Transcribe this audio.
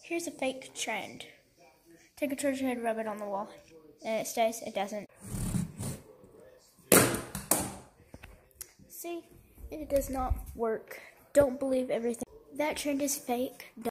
Here's a fake trend. Take a treasure head, rub it on the wall. And it stays, it doesn't. See, it does not work. Don't believe everything. That trend is fake. Don't